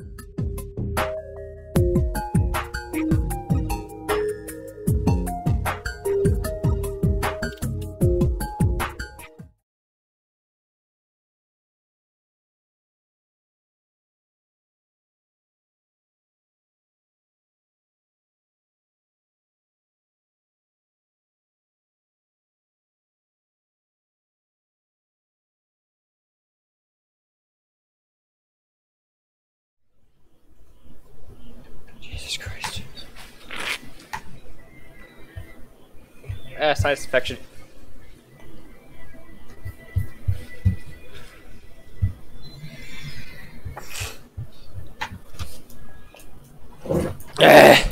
Jesus Christ. Infection. Ah.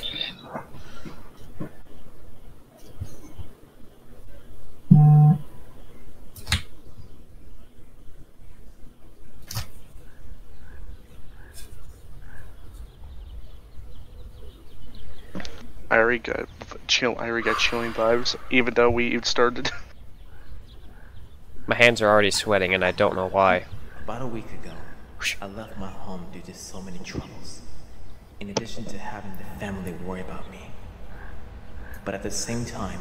I already got chill. I already got chilling vibes, even though we even started. My hands are already sweating and I don't know why. About a week ago, I left my home due to so many troubles. In addition to having the family worry about me. But at the same time,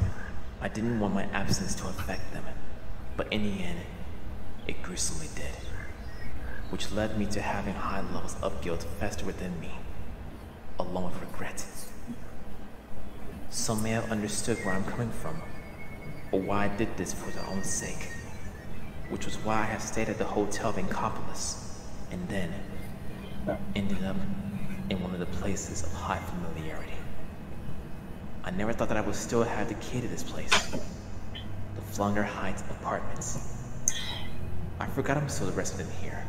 I didn't want my absence to affect them. But in the end, it gruesomely did. Which led me to having high levels of guilt fester within me, along with regret. Some may have understood where I'm coming from, or why I did this for their own sake. Which was why I have stayed at the Hotel Vincopolis, and then ended up in one of the places of high familiarity. I never thought that I would still have the key to this place. The Flounder Heights Apartments. I forgot I'm still a resident here,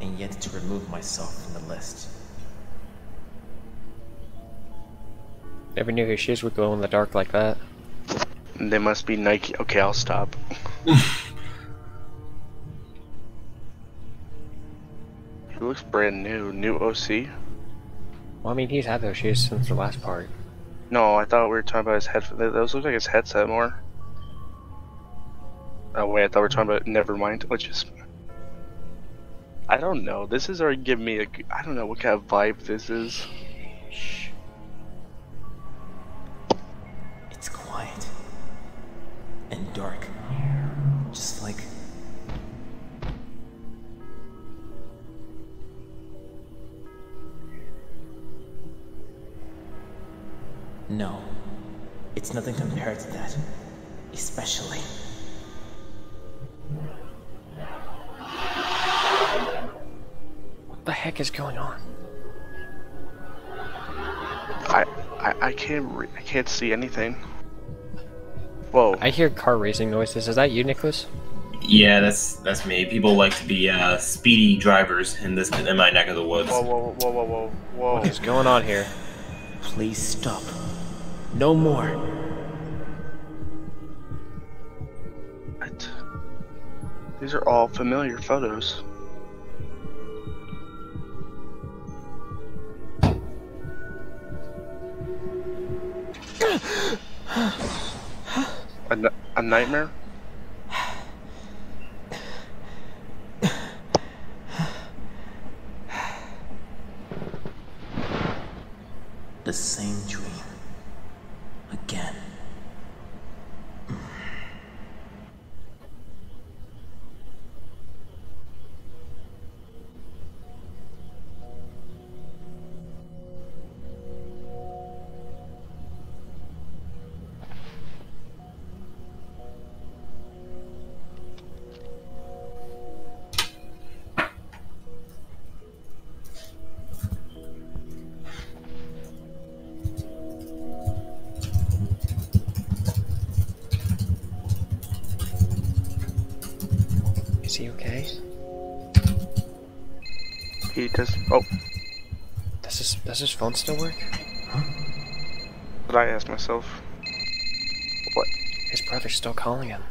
and yet to remove myself from the list. Never knew his shoes would glow in the dark like that. they must be Nike. Okay, I'll stop. he looks brand new. New OC. Well, I mean, he's had those shoes since the last part. No, I thought we were talking about his head. Those look like his headset more. Oh wait, I thought we were talking about. Never mind. Which is. I don't know. This is already giving me a. I don't know what kind of vibe this is. Shh. It's nothing compared to that, especially. What the heck is going on? I I, I can't re I can't see anything. Whoa. I hear car racing noises. Is that you, Nicholas? Yeah, that's that's me. People like to be uh, speedy drivers in this in my neck of the woods. Whoa whoa whoa whoa whoa whoa. What is going on here? Please stop. No more. What? These are all familiar photos. A, n- a nightmare? The same He. Oh, Does his does his phone still work? but I asked myself. What? His brother's still calling him.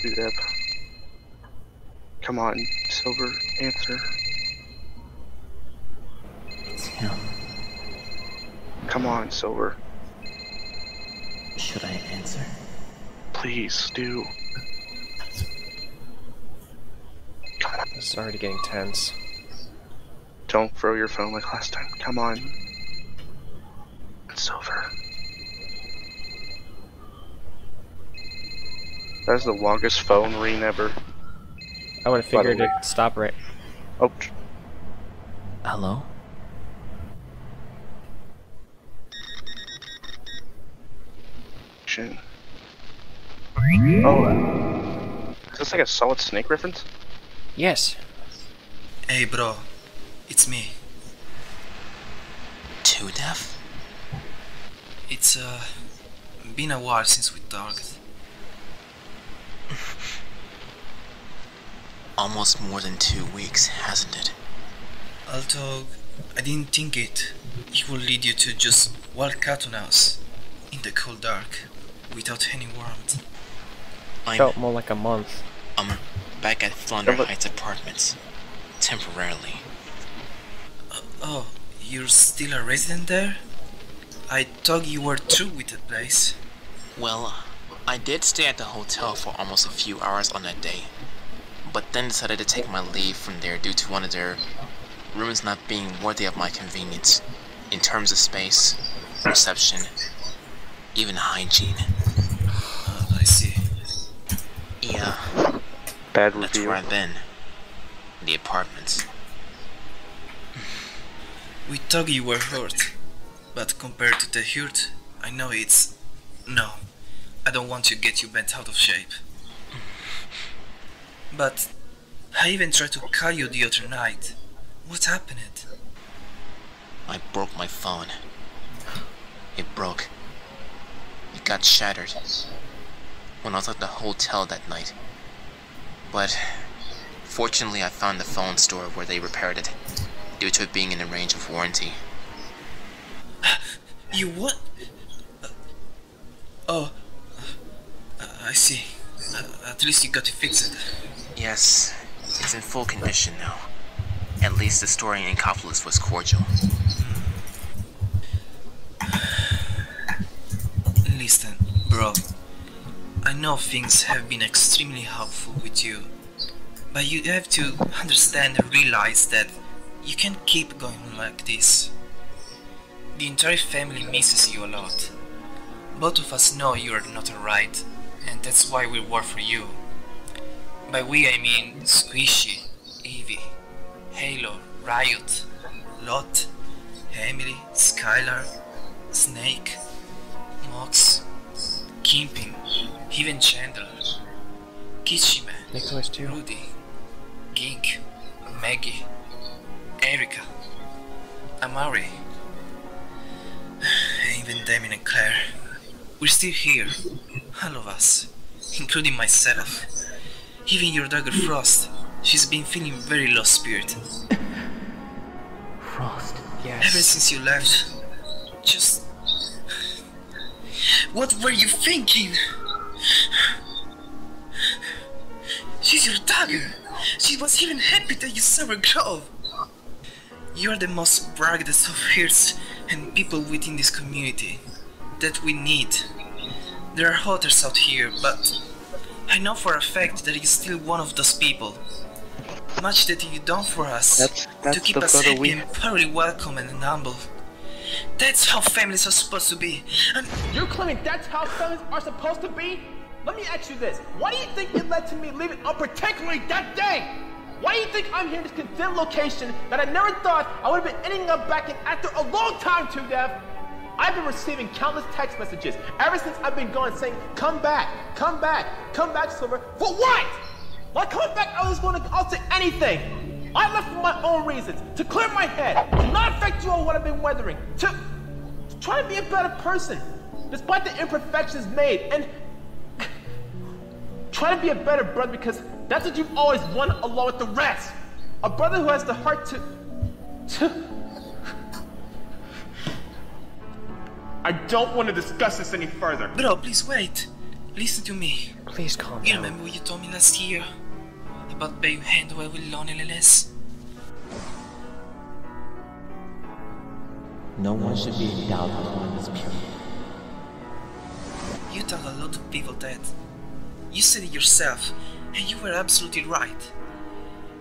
Could be. Come on, Silver, answer. It's him. Come on, Silver. Should I answer? Please do. Come on. This is already getting tense. Don't throw your phone like last time. Come on. It's over. That's the longest phone ring ever. I would have figured it'd stop right. Oh, Hello? shit. Oh. Is this like a solid snake reference? Yes. Hey bro, it's me. Too deaf? It's uh been a while since we talked. Almost more than two weeks, hasn't it? Although I didn't think it it would lead you to just walk out on us in the cold dark without any warmth. I'm, Felt more like a month. I'm back at Flounder Yeah, Heights Apartments. Temporarily. Uh, oh, you're still a resident there? I thought you were through with the place. Well, I did stay at the hotel for almost a few hours on that day, but then decided to take my leave from there due to one of their rooms not being worthy of my convenience in terms of space, reception, even hygiene. Uh, I see. Yeah, Bad that's review. where I've been. The apartments. We thought you were hurt, but compared to the hurt, I know it's. No, I don't want to get you bent out of shape. But I even tried to call you the other night. What happened? I broke my phone. It broke. It got shattered when I was at the hotel that night. But fortunately, I found the phone store where they repaired it, due to it being in the range of warranty. You what? Uh, oh, uh, I see. Uh, at least you got to fix it. Yes, it's in full condition now. At least the story in Inkopolis was cordial. Listen, bro. I know things have been extremely helpful with you, but you have to understand and realize that you can't keep going like this. The entire family misses you a lot. Both of us know you are not alright, and that's why we work for you. By we I mean Squishy, Evie, Halo, Riot, Lot, Emily, Skylar, Snake, Mox, Kingpin, even Chandler, Kishima, Nicholas too. Rudy, Gink, Maggie, Erica, Amari, even Damien and Claire. We're still here, all of us, including myself. Even your dogger Frost, she's been feeling very low spirit. Frost. Yes. Ever since you left, just. What were you thinking? Your dagger. She was even happy that you saw her grow. You're the most brightest of hearts and people within this community that we need. There are others out here, but I know for a fact that you're still one of those people. Much that you've done for us That's- that's to keep us photo happy we- and thoroughly welcome and humble. That's how families are supposed to be. And You're claiming that's how families are supposed to be? Let me ask you this. Why do you think it led to me leaving unprotectedly that day? Why do you think I'm here in this condemned location that I never thought I would have been ending up back in after a long time to death? I've been receiving countless text messages ever since I've been gone saying, come back, come back, come back, Silver. For what? Why coming back I was going to alter anything? I left for my own reasons, to clear my head, to not affect you on what I've been weathering, to, to try to be a better person, despite the imperfections made, and try to be a better brother because that's what you've always wanted along with the rest. A brother who has the heart to, to. I don't want to discuss this any further. bro, please wait. Listen to me. Please calm You down. remember what you told me last year about how you handle with loneliness? No one should be in doubt upon this period. You told a lot of people that. You said it yourself, and you were absolutely right.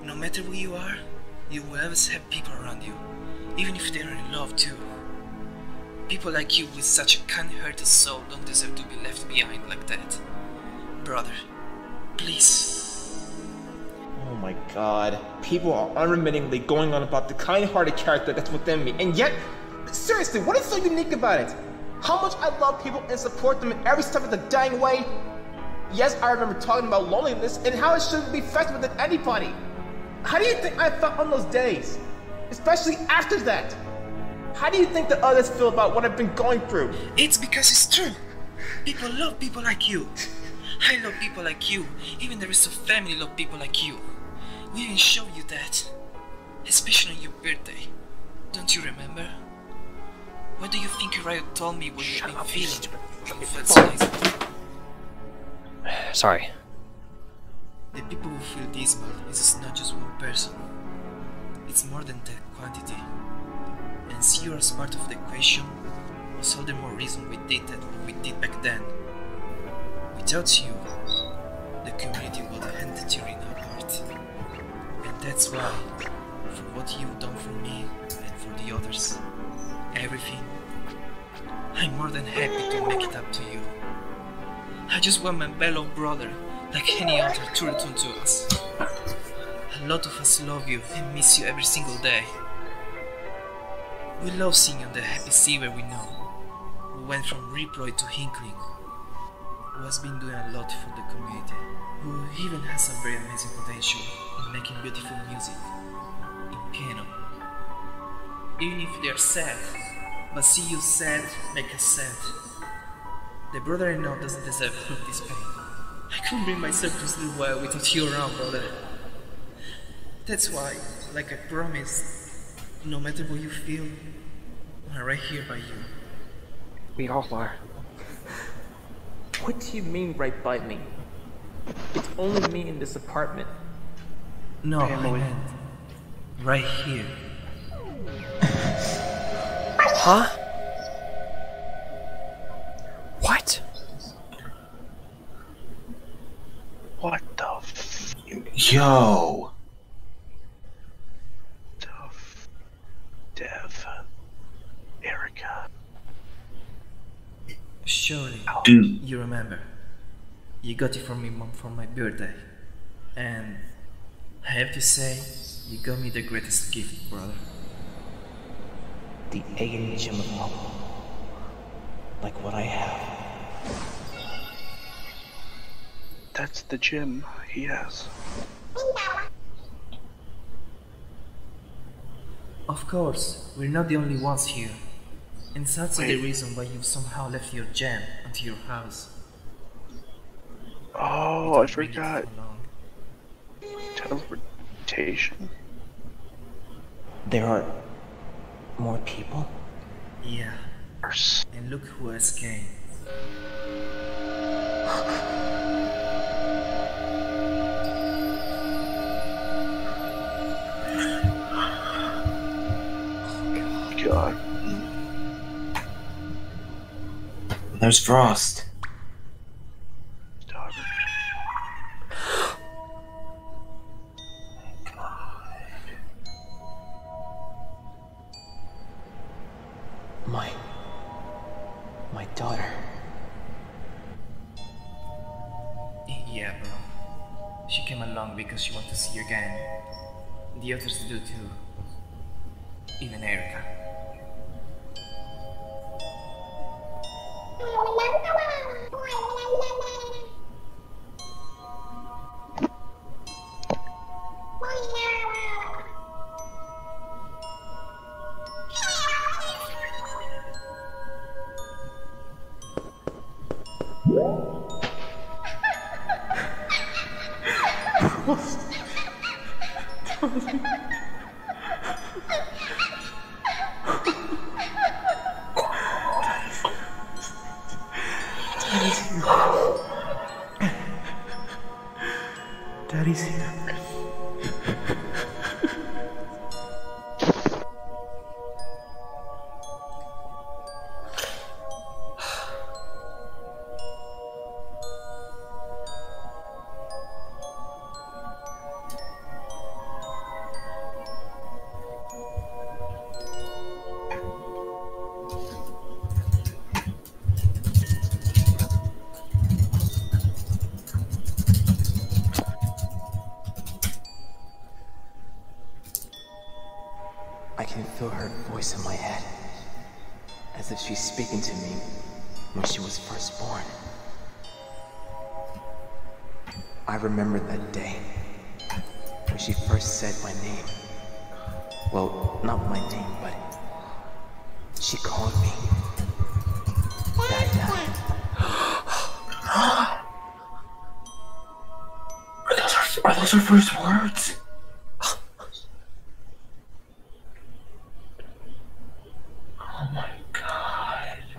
No matter who you are, You will always have people around you, even if they are in love too. People like you with such a kind-hearted soul don't deserve to be left behind like that. Brother, please. Oh my god. People are unremittingly going on about the kind-hearted character that's within me, and yet, seriously, what is so unique about it? How much I love people and support them in every step of the dang way. Yes, I remember talking about loneliness and how it shouldn't be felt with anybody. How do you think I felt on those days? Especially after that. How do you think the others feel about what I've been going through? It's because it's true. People love people like you. I love people like you. Even the rest of family love people like you. We even show you that. Especially on your birthday. Don't you remember? What do you think Riot told me what you've been feeling? Sorry. The people who feel dismal is not just one person. It's more than that quantity. And see you as part of the equation was all the more reason we did that what we did back then. Without you, the community would handed you in apart. And that's why, for what you've done for me and for the others, everything, I'm more than happy to make it up to you. I just want my fellow brother, like any other, to return to us. A lot of us love you and miss you every single day. We love on the happy seaver we know. We went from Reploid to Inkling, who has been doing a lot for the community, who even has some very amazing potential in making beautiful music, in piano. Even if they're sad, but see you sad make us sad. The brother I know doesn't deserve half this pain. I couldn't bring myself to sleep well without you around, brother. That's why, like I promised, no matter what you feel, I'm right here by you. We all are. What do you mean right by me? It's only me in this apartment. No, I meant right here. Huh? Yo. the Dev. Erica. Surely, Dude. you remember. You got it from me mom for my birthday. And I have to say, you got me the greatest gift, brother. The alien gem of hope. Like what I have. That's the gym he has. Of course, we're not the only ones here. And that's the reason why you somehow left your gem onto your house. Oh, I forgot. for. Teleportation? There are more people? Yeah, and look who has There's Frost. My. My daughter. Yeah, bro. She came along because she wanted to see your gang. The others do too. Even Erica. Daddy's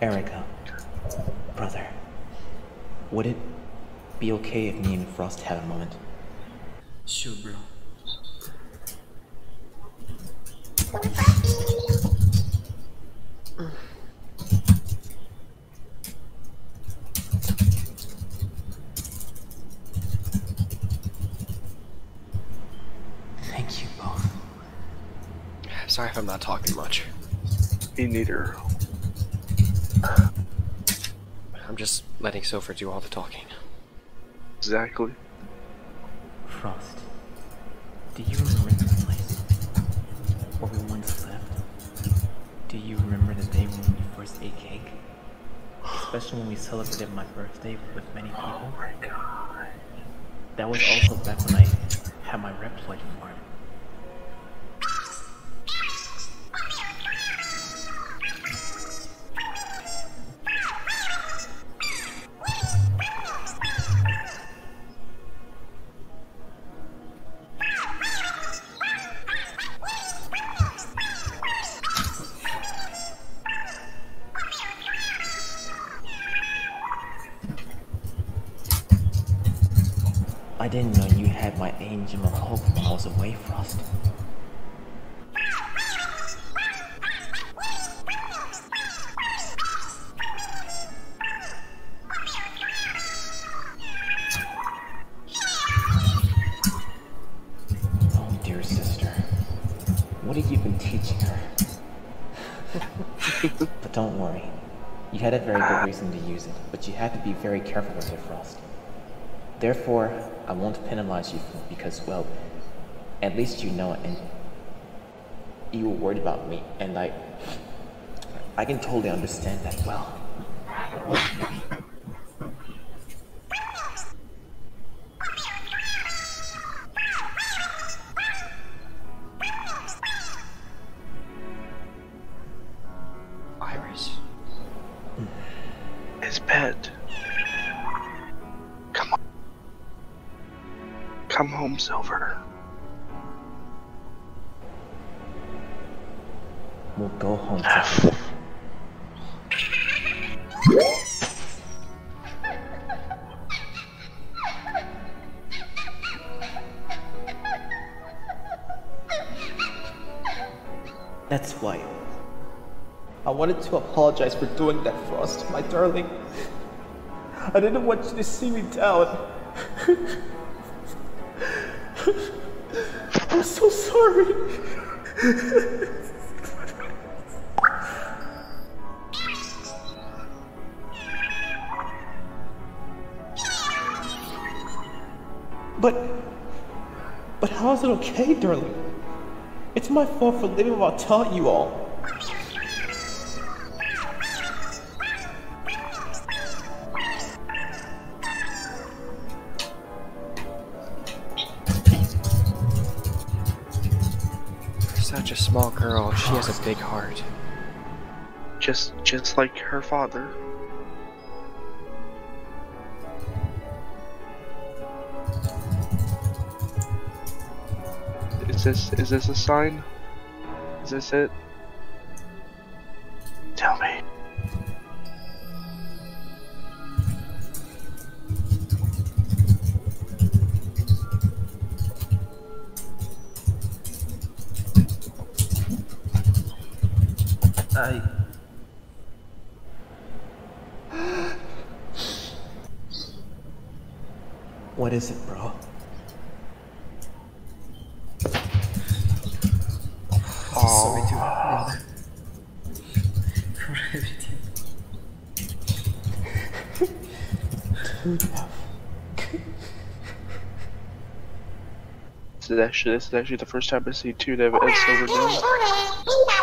Erica, brother, would it be okay if me and Frost had a moment? Sure, bro. Thank you both. Sorry if I'm not talking much. Me neither. I'm just letting Sofer do all the talking. Exactly. Frost, do you remember this place? Where we once lived? Do you remember the day when we first ate cake? Especially when we celebrated my birthday with many people? Oh my god. That was also back when I had my Reploid I didn't know you had my angel of hope was away, Frost. Oh, dear sister. What have you been teaching her? but don't worry. You had a very good reason to use it, but you had to be very careful. Therefore, I won't penalize you because, well, at least you know it, and you were worried about me, and I, I can totally understand that well. To apologize for doing that, Frost, my darling. I didn't want you to see me down. I'm so sorry. But, but how is it okay, darling? It's my fault for leaving without telling you all. Small girl, she has a big heart. Just just like her father. Is this is this a sign? Is this it? Actually this is actually the first time I see two that have a silver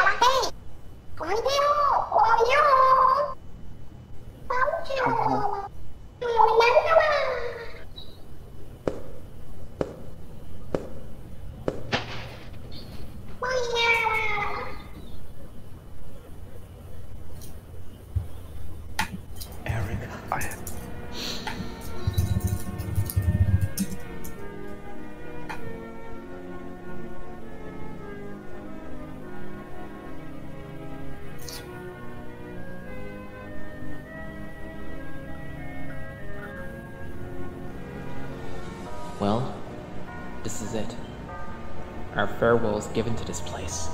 Our is given to this place.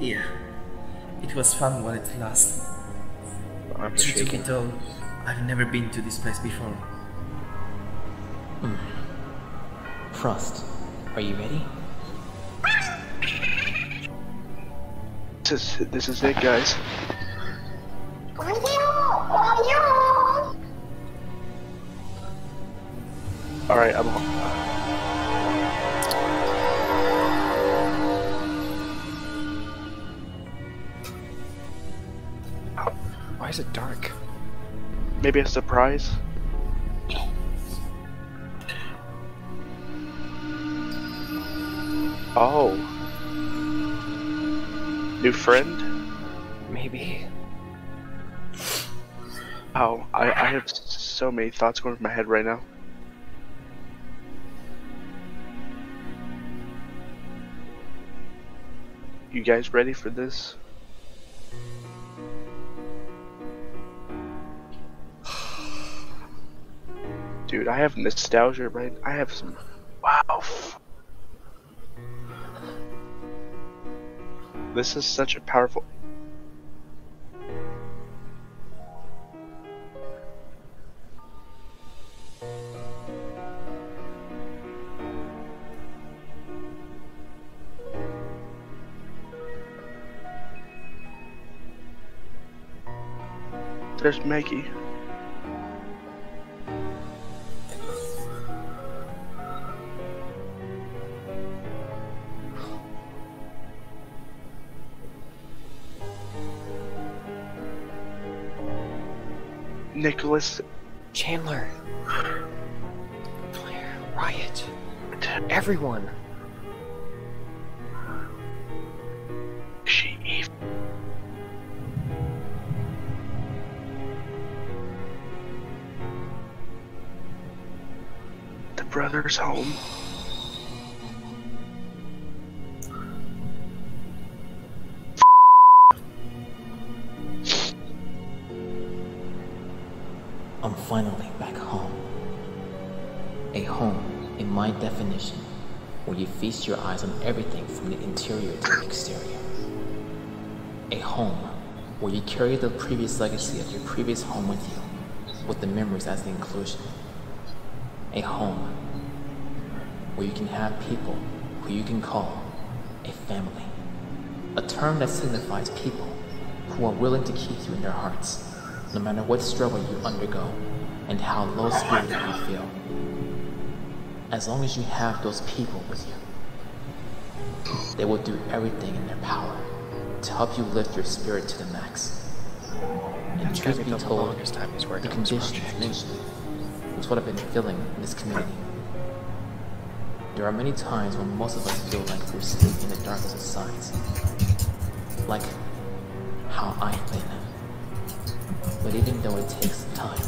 Yeah. It was fun while it lasted. Arms are Truth to be told, I've never been to this place before. Hmm. Frost, are you ready? this is this is it, guys. All right, I'm. Is it dark? Maybe a surprise. Oh. New friend? Maybe. Oh, I, I have so many thoughts going through my head right now. You guys ready for this? Dude, I have nostalgia, right? I have some. Wow. This is such a powerful. There's Maggie. Nicholas. Chandler. Claire. Riot. Everyone. She Eve. The brother's home. where you feast your eyes on everything from the interior to the exterior. A home where you carry the previous legacy of your previous home with you, with the memories as the inclusion. A home where you can have people who you can call a family. A term that signifies people who are willing to keep you in their hearts, no matter what struggle you undergo and how low spirited you feel. As long as you have those people with you, they will do everything in their power to help you lift your spirit to the max. And truth be be told, longest time he's the worked on this conditions mentioned was what I've been feeling in this community. There are many times when most of us feel like we're still in the darkest of sides. Like how I've been. But even though it takes time,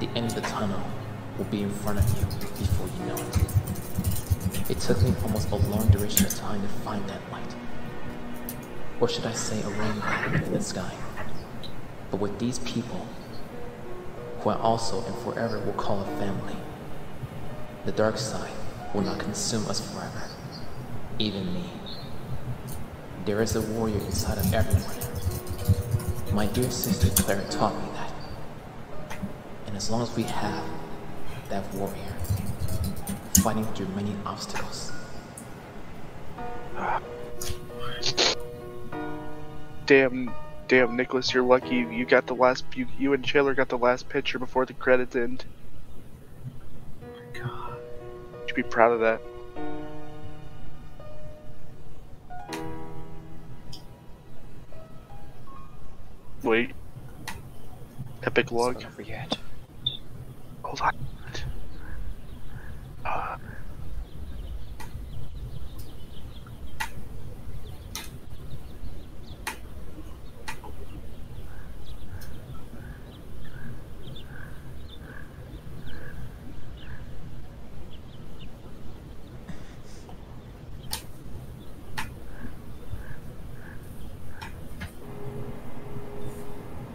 the end of the tunnel will be in front of you before you know it. It took me almost a long duration of time to find that light. Or should I say a rainbow in the sky? But with these people, who I also and forever will call a family, the dark side will not consume us forever, even me. There is a warrior inside of everyone. My dear sister Claire taught me that. And as long as we have that warrior fighting through many obstacles, Damn, damn, Nicholas, you're lucky. You got the last. You, you and Chandler got the last picture before the credits end. God. be proud of that. Wait. Epic It's log. not over yet. Hold on. Uh,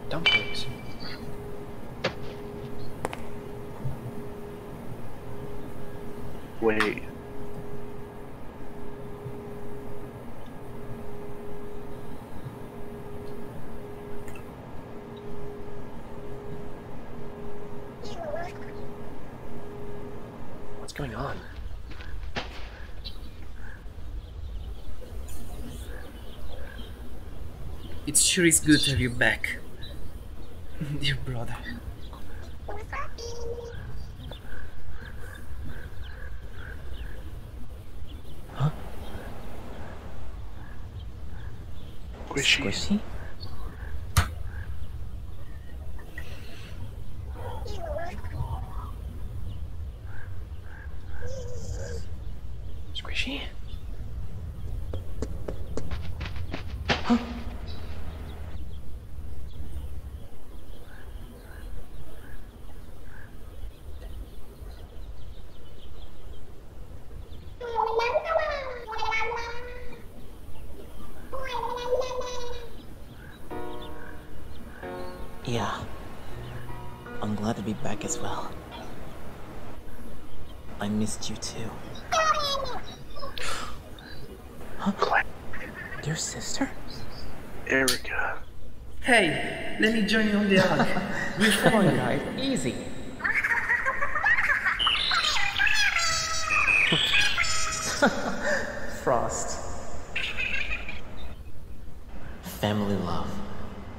Dumplings. wait. What's going on? It sure is good to have you back. Dear brother. Squishy. Squishy? Squishy? Sister? Erica. Hey, let me join you on the ark. We're Come on, family. guys. Easy. Frost. Family love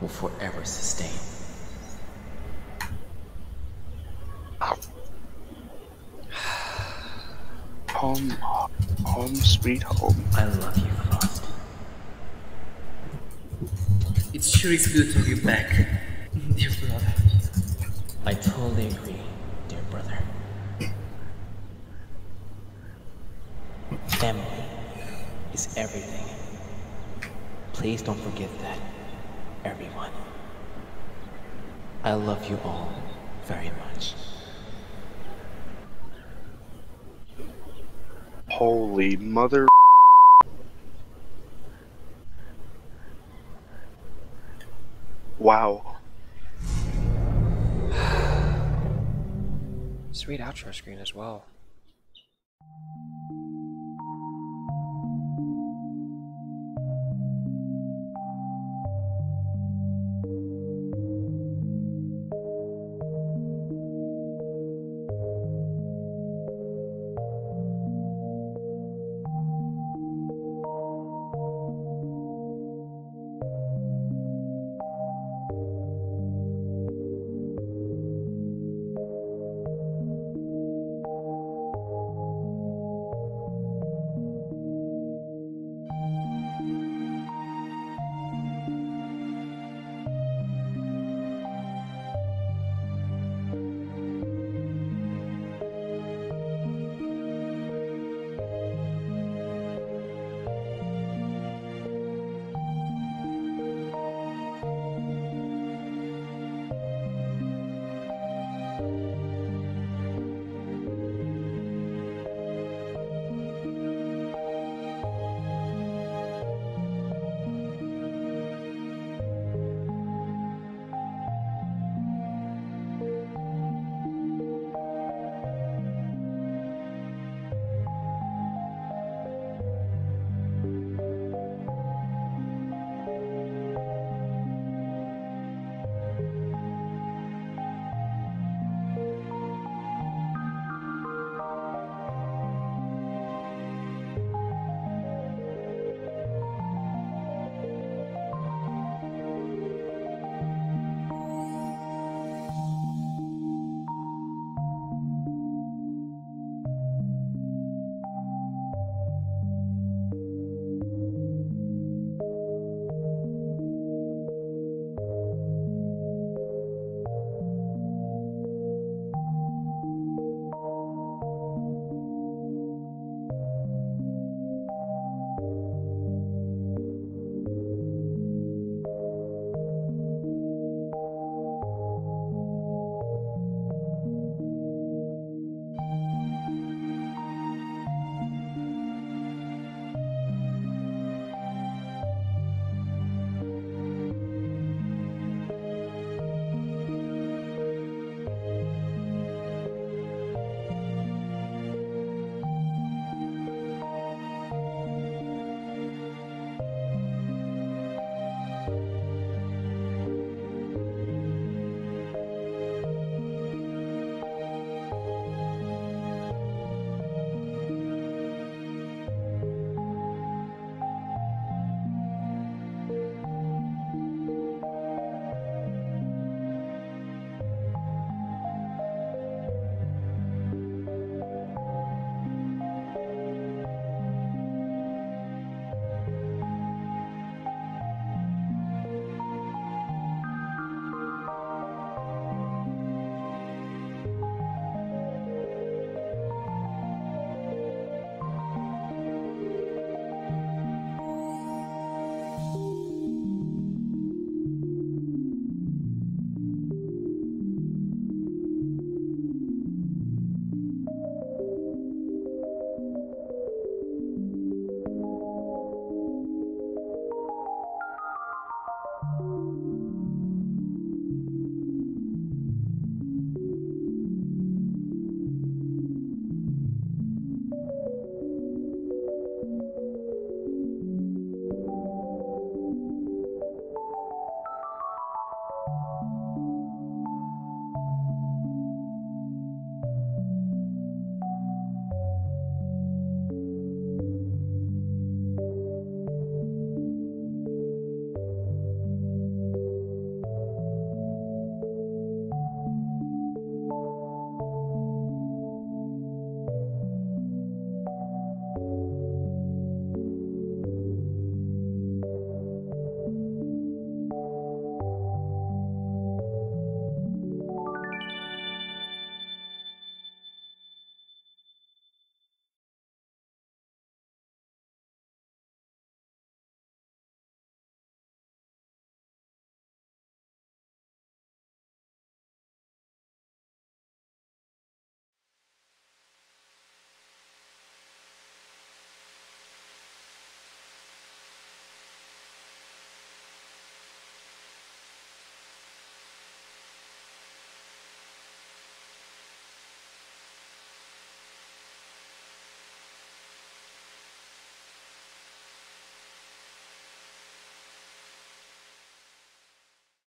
will forever sustain. Home, home, sweet home. I love you, Frost. It sure is good to have you back. Dear brother. I totally agree, dear brother. Family is everything. Please don't forget that, everyone. I love you all very much. Holy mother. Wow. Sweet outro screen as well.